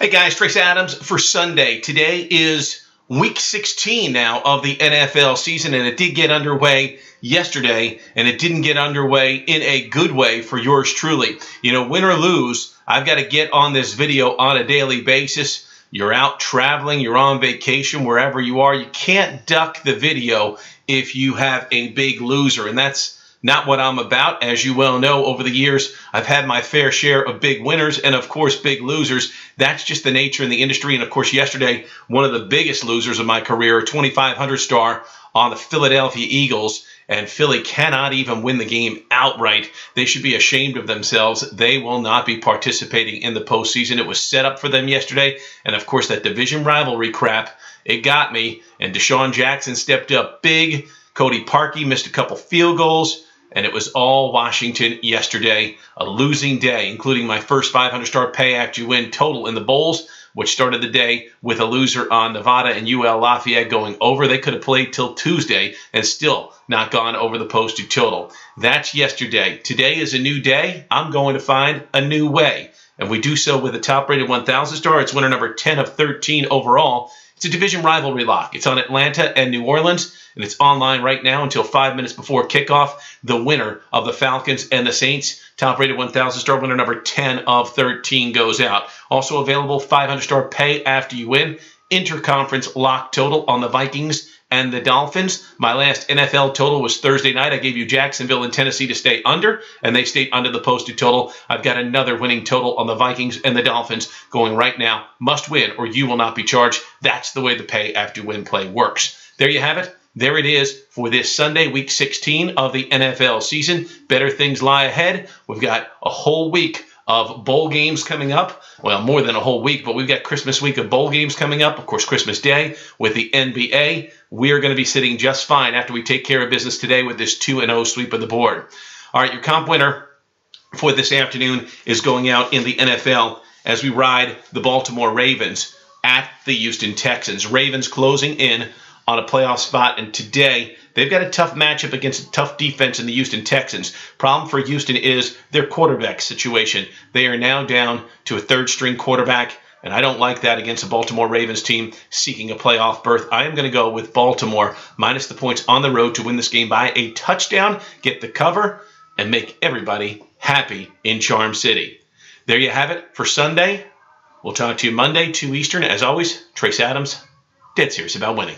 Hey guys, Trace Adams for Sunday. Today is week 16 now of the NFL season, and it did get underway yesterday, and it didn't get underway in a good way for yours truly. You know, win or lose, I've got to get on this video on a daily basis. You're out traveling, you're on vacation, wherever you are. You can't duck the video if you have a big loser, and that's not what I'm about. As you well know, over the years, I've had my fair share of big winners and, of course, big losers. That's just the nature in the industry. And, of course, yesterday, one of the biggest losers of my career, a 2,500 star on the Philadelphia Eagles. And Philly cannot even win the game outright. They should be ashamed of themselves. They will not be participating in the postseason. It was set up for them yesterday. And, of course, that division rivalry crap, it got me. And DeSean Jackson stepped up big. Cody Parkey missed a couple field goals and it was all Washington yesterday. A losing day, including my first 500 star pay after you win total in the Bowls, which started the day with a loser on Nevada and UL Lafayette going over. They could have played till Tuesday and still not gone over the posted total. That's yesterday. Today is a new day. I'm going to find a new way. And we do so with a top rated 1,000 star. It's winner number 10 of 13 overall. It's a division rivalry lock. It's on Atlanta and New Orleans, and it's online right now until five minutes before kickoff. The winner of the Falcons and the Saints, top rated 1,000 star winner number 10 of 13 goes out. Also available 500 star pay after you win. Interconference lock total on the Vikings and the Dolphins. My last NFL total was Thursday night. I gave you Jacksonville and Tennessee to stay under, and they stayed under the posted total. I've got another winning total on the Vikings and the Dolphins going right now. Must win, or you will not be charged. That's the way the pay after win play works. There you have it. There it is for this Sunday, week 16 of the NFL season. Better things lie ahead. We've got a whole week of bowl games coming up. Well, more than a whole week, but we've got Christmas week of bowl games coming up. Of course, Christmas Day with the NBA. We are going to be sitting just fine after we take care of business today with this 2 0 sweep of the board. All right, your comp winner for this afternoon is going out in the NFL as we ride the Baltimore Ravens at the Houston Texans. Ravens closing in on a playoff spot, and today They've got a tough matchup against a tough defense in the Houston Texans. Problem for Houston is their quarterback situation. They are now down to a third string quarterback, and I don't like that against a Baltimore Ravens team seeking a playoff berth. I am going to go with Baltimore minus the points on the road to win this game by a touchdown, get the cover, and make everybody happy in Charm City. There you have it for Sunday. We'll talk to you Monday, 2 Eastern. As always, Trace Adams, dead serious about winning.